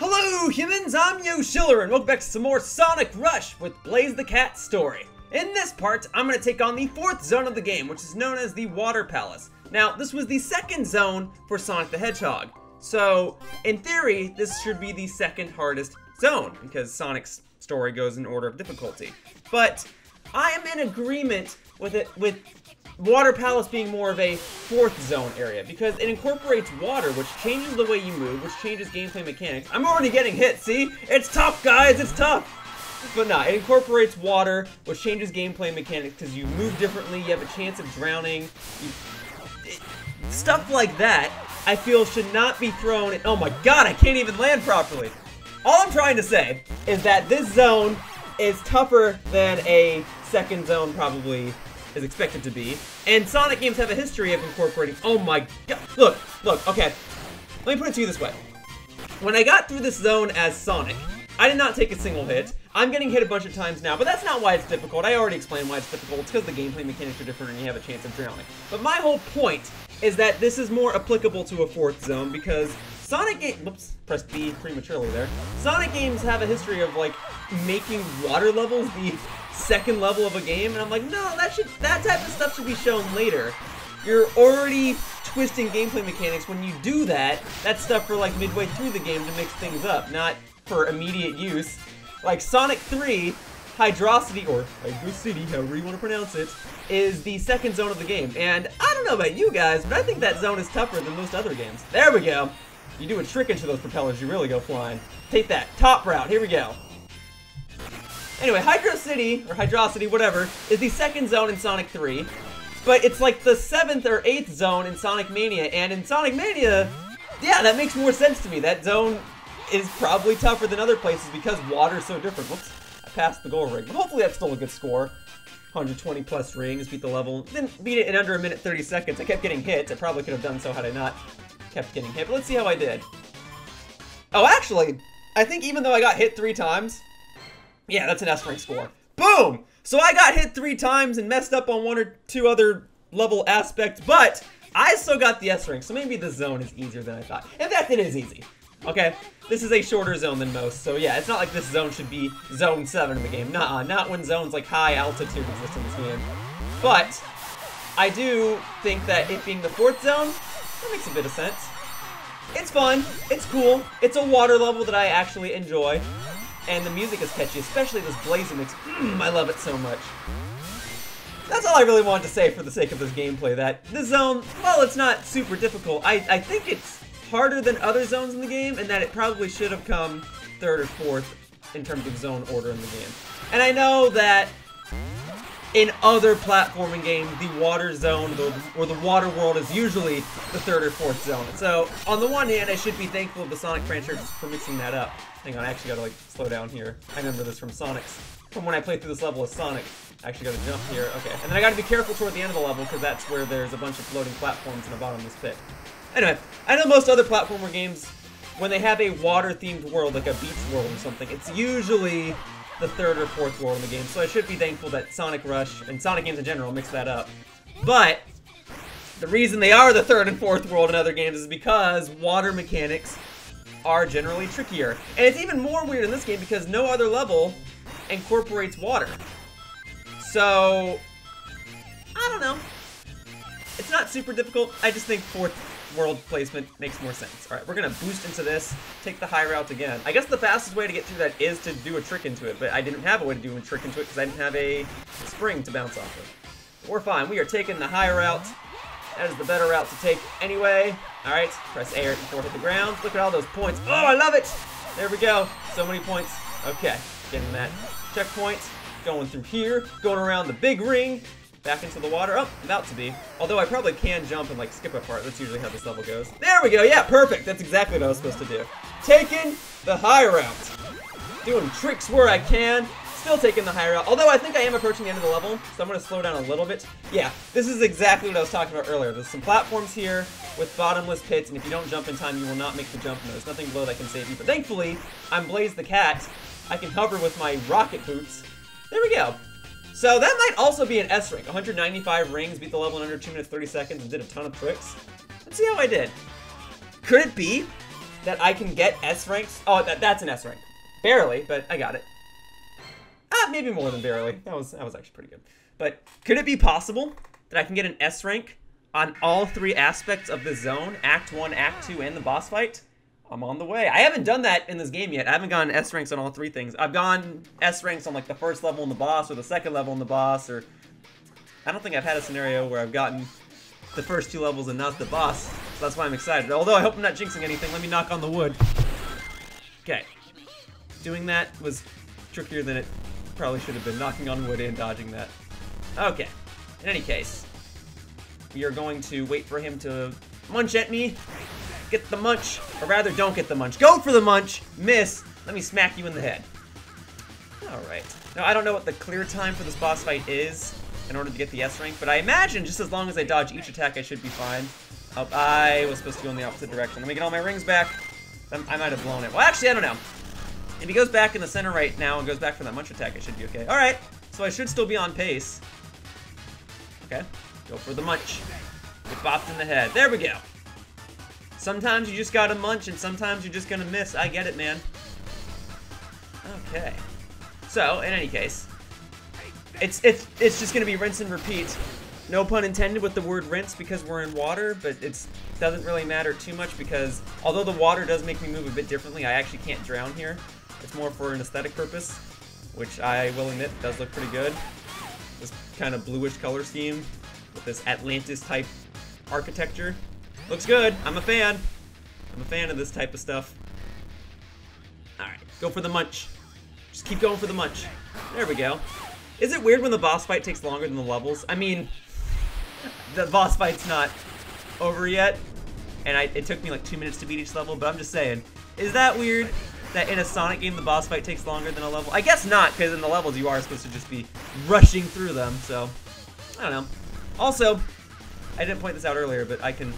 Hello humans, I'm Yoshiller and welcome back to some more Sonic Rush with Blaze the Cat story. In this part, I'm going to take on the fourth zone of the game, which is known as the Water Palace. Now, this was the second zone for Sonic the Hedgehog. So, in theory, this should be the second hardest zone, because Sonic's story goes in order of difficulty. But, I am in agreement with it, with Water Palace being more of a fourth zone area because it incorporates water, which changes the way you move, which changes gameplay mechanics. I'm already getting hit, see? It's tough, guys, it's tough! But nah, it incorporates water, which changes gameplay mechanics because you move differently, you have a chance of drowning. You, stuff like that, I feel should not be thrown in- Oh my god, I can't even land properly! All I'm trying to say is that this zone is tougher than a second zone probably is expected to be. And Sonic games have a history of incorporating. Oh my god! Look, look. Okay, let me put it to you this way: when I got through this zone as Sonic, I did not take a single hit. I'm getting hit a bunch of times now, but that's not why it's difficult. I already explained why it's difficult. It's because the gameplay mechanics are different and you have a chance of drowning. But my whole point is that this is more applicable to a fourth zone because Sonic game whoops, pressed B prematurely there. Sonic games have a history of like making water levels the second level of a game, and I'm like, no, that should that type of stuff should be shown later. You're already twisting gameplay mechanics when you do that. That's stuff for like midway through the game to mix things up, not for immediate use. Like Sonic 3, Hydrocity, or Hydrocity, however you want to pronounce it, is the second zone of the game. And I don't know about you guys, but I think that zone is tougher than most other games. There we go. You do a trick into those propellers, you really go flying. Take that. Top route. Here we go. Anyway, Hydro City, or Hydrocity, whatever, is the second zone in Sonic 3. But it's like the seventh or eighth zone in Sonic Mania, and in Sonic Mania, yeah, that makes more sense to me. That zone is probably tougher than other places because water's so different. Whoops, I passed the goal ring. But hopefully that's still a good score. 120 plus rings, beat the level. Didn't beat it in under a minute 30 seconds. I kept getting hit. I probably could have done so had I not kept getting hit. But let's see how I did. Oh, actually, I think even though I got hit three times, yeah, that's an S rank score. Boom! So I got hit three times and messed up on one or two other level aspects, but I still got the S rank, so maybe the zone is easier than I thought. In fact, it is easy. Okay, this is a shorter zone than most, so yeah, it's not like this zone should be zone 7 in the game. Nuh-uh, not when zones like high altitude exist in this game. But, I do think that it being the fourth zone, that makes a bit of sense. It's fun, it's cool, it's a water level that I actually enjoy and the music is catchy, especially this blazing mix. Mm, I love it so much. That's all I really wanted to say for the sake of this gameplay, that this zone, well, it's not super difficult. I, I think it's harder than other zones in the game, and that it probably should have come third or fourth in terms of zone order in the game. And I know that in other platforming games, the water zone or the water world is usually the third or fourth zone. So, on the one hand, I should be thankful of the Sonic franchise for mixing that up. Hang on, I actually gotta like slow down here. I remember this from Sonic's. From when I played through this level as Sonic. I actually gotta jump here. Okay, and then I gotta be careful toward the end of the level because that's where there's a bunch of floating platforms in the bottom of this pit. Anyway, I know most other platformer games, when they have a water-themed world, like a beach world or something, it's usually the third or fourth world in the game, so I should be thankful that Sonic Rush, and Sonic games in general, mix that up. But, the reason they are the third and fourth world in other games is because water mechanics are generally trickier. And it's even more weird in this game because no other level incorporates water. So, I don't know. It's not super difficult. I just think fourth world placement makes more sense. All right, we're gonna boost into this, take the high route again. I guess the fastest way to get through that is to do a trick into it, but I didn't have a way to do a trick into it because I didn't have a spring to bounce off of. We're fine. We are taking the high route. That is the better route to take anyway. All right, press A before hit the ground. Look at all those points. Oh, I love it. There we go. So many points. Okay, getting that checkpoint. Going through here, going around the big ring, back into the water. Oh, about to be. Although I probably can jump and like skip a part. That's usually how this level goes. There we go. Yeah, perfect. That's exactly what I was supposed to do. Taking the high route. Doing tricks where I can. Still taking the high route. Although I think I am approaching the end of the level, so I'm going to slow down a little bit. Yeah, this is exactly what I was talking about earlier. There's some platforms here with bottomless pits, and if you don't jump in time, you will not make the jump, and there's nothing below that can save you. But thankfully, I'm Blaze the Cat. I can hover with my rocket boots. There we go. So that might also be an S rank. 195 rings, beat the level in under 2 minutes 30 seconds, and did a ton of tricks. Let's see how I did. Could it be that I can get S ranks? Oh, that, that's an S rank. Barely, but I got it. Ah, maybe more than barely. That was that was actually pretty good. But could it be possible that I can get an S rank on all three aspects of the zone, Act 1, Act 2, and the boss fight? I'm on the way. I haven't done that in this game yet. I haven't gotten S ranks on all three things. I've gone S ranks on like the first level in the boss or the second level in the boss or I don't think I've had a scenario where I've gotten the first two levels and not the boss. So that's why I'm excited. Although I hope I'm not jinxing anything. Let me knock on the wood. Okay. Doing that was trickier than it probably should have been. Knocking on wood and dodging that. Okay. In any case, we are going to wait for him to munch at me. Get the munch. Or rather, don't get the munch. Go for the munch. Miss. Let me smack you in the head. Alright. Now, I don't know what the clear time for this boss fight is in order to get the S rank, but I imagine just as long as I dodge each attack, I should be fine. Oh, I was supposed to go in the opposite direction. Let me get all my rings back. I might have blown it. Well, actually, I don't know. If he goes back in the center right now and goes back for that munch attack, I should be okay. Alright, so I should still be on pace. Okay, go for the munch. Get bopped in the head. There we go. Sometimes you just gotta munch, and sometimes you're just gonna miss. I get it, man. Okay. So, in any case, it's it's it's just gonna be rinse and repeat. No pun intended with the word rinse because we're in water, but it doesn't really matter too much because although the water does make me move a bit differently, I actually can't drown here. It's more for an aesthetic purpose, which I will admit does look pretty good. This kind of bluish color scheme with this Atlantis type architecture. Looks good. I'm a fan. I'm a fan of this type of stuff. Alright, go for the munch. Just keep going for the munch. There we go. Is it weird when the boss fight takes longer than the levels? I mean, the boss fight's not over yet, and I, it took me like two minutes to beat each level, but I'm just saying, is that weird that in a Sonic game the boss fight takes longer than a level? I guess not, because in the levels you are supposed to just be rushing through them, so, I don't know. Also, I didn't point this out earlier, but I can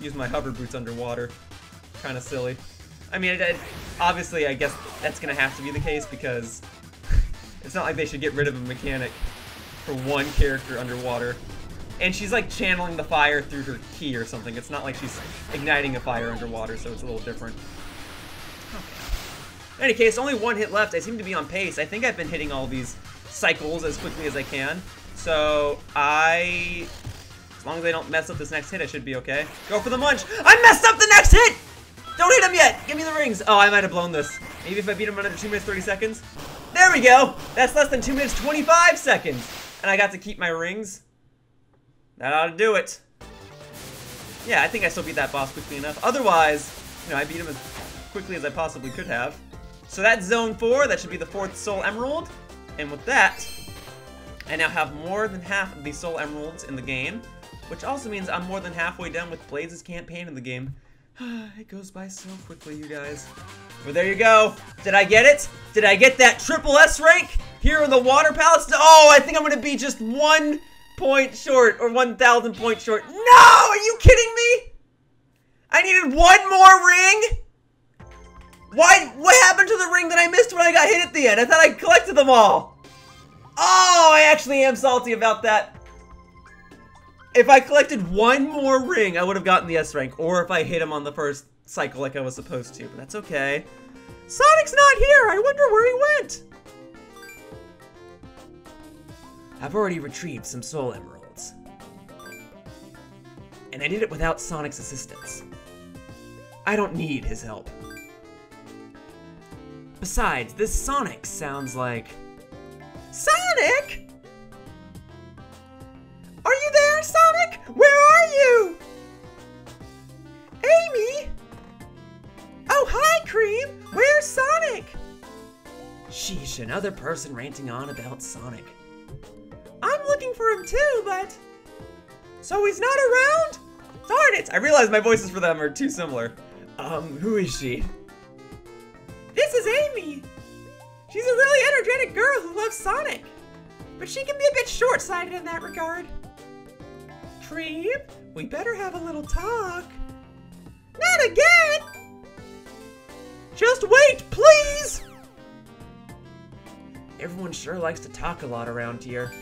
use my hover boots underwater. Kind of silly. I mean, it, it, obviously, I guess that's going to have to be the case because it's not like they should get rid of a mechanic for one character underwater. And she's like channeling the fire through her key or something. It's not like she's igniting a fire underwater, so it's a little different. Okay. In any case, only one hit left. I seem to be on pace. I think I've been hitting all these cycles as quickly as I can. So I... As long as I don't mess up this next hit, I should be okay. Go for the munch. I messed up the next hit! Don't hit him yet! Give me the rings! Oh, I might have blown this. Maybe if I beat him under 2 minutes 30 seconds? There we go! That's less than 2 minutes 25 seconds! And I got to keep my rings. That ought to do it. Yeah, I think I still beat that boss quickly enough. Otherwise, you know, I beat him as quickly as I possibly could have. So that's Zone 4. That should be the fourth Soul Emerald. And with that, I now have more than half of the Soul Emeralds in the game. Which also means I'm more than halfway done with Blaze's campaign in the game. it goes by so quickly, you guys. But there you go. Did I get it? Did I get that triple S rank here in the Water Palace? Oh, I think I'm going to be just one point short or 1,000 points short. No! Are you kidding me? I needed one more ring? Why? What happened to the ring that I missed when I got hit at the end? I thought I collected them all. Oh, I actually am salty about that. If I collected one more ring, I would have gotten the S rank. Or if I hit him on the first cycle like I was supposed to, but that's okay. Sonic's not here! I wonder where he went! I've already retrieved some Soul Emeralds. And I did it without Sonic's assistance. I don't need his help. Besides, this Sonic sounds like... Sonic? Another person ranting on about Sonic. I'm looking for him too, but... So he's not around? Darn it! I realize my voices for them are too similar. Um, who is she? This is Amy! She's a really energetic girl who loves Sonic. But she can be a bit short-sighted in that regard. Cream, we better have a little talk. Everyone sure likes to talk a lot around here.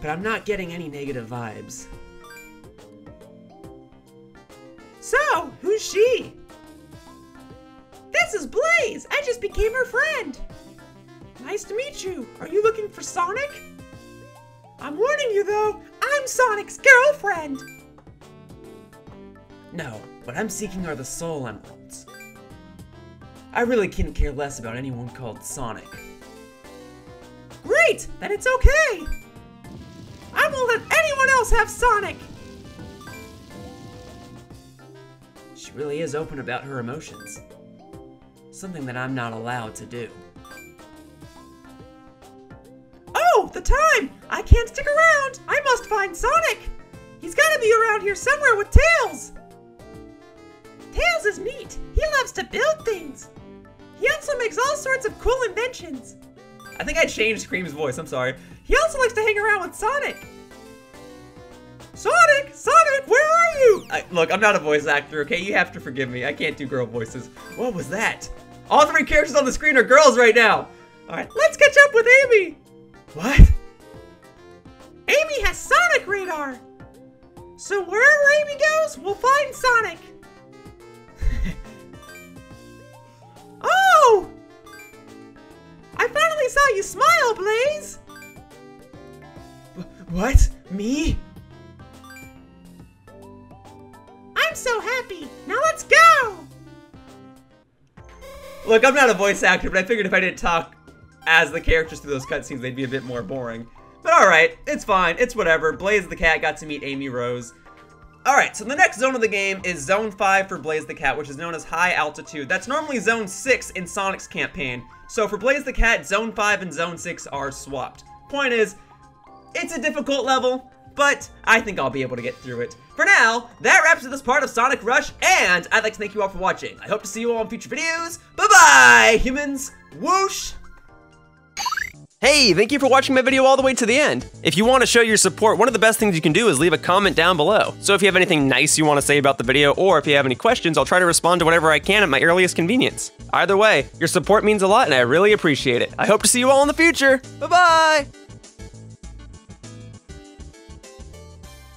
But I'm not getting any negative vibes. So, who's she? This is Blaze. I just became her friend. Nice to meet you. Are you looking for Sonic? I'm warning you though, I'm Sonic's girlfriend. No, what I'm seeking are the Soul Emeralds. I really couldn't care less about anyone called Sonic. Then it's okay. I won't let anyone else have Sonic. She really is open about her emotions. Something that I'm not allowed to do. Oh, the time! I can't stick around! I must find Sonic! He's gotta be around here somewhere with Tails! Tails is neat. He loves to build things. He also makes all sorts of cool inventions. I think I changed Cream's voice, I'm sorry. He also likes to hang around with Sonic. Sonic! Sonic, where are you? I, look, I'm not a voice actor, okay? You have to forgive me. I can't do girl voices. What was that? All three characters on the screen are girls right now. All right, let's catch up with Amy. What? Amy has Sonic radar. So wherever Amy goes, we'll find Sonic. What? Me? I'm so happy. Now let's go! Look, I'm not a voice actor, but I figured if I didn't talk as the characters through those cutscenes, they'd be a bit more boring. But alright, it's fine, it's whatever. Blaze the Cat got to meet Amy Rose. Alright, so the next zone of the game is Zone 5 for Blaze the Cat, which is known as High Altitude. That's normally Zone 6 in Sonic's campaign. So for Blaze the Cat, Zone 5 and Zone 6 are swapped. Point is, it's a difficult level, but I think I'll be able to get through it. For now, that wraps up this part of Sonic Rush, and I'd like to thank you all for watching. I hope to see you all in future videos. Bye-bye, humans! Whoosh! Hey, thank you for watching my video all the way to the end. If you want to show your support, one of the best things you can do is leave a comment down below. So if you have anything nice you want to say about the video, or if you have any questions, I'll try to respond to whatever I can at my earliest convenience. Either way, your support means a lot and I really appreciate it. I hope to see you all in the future. Bye-bye!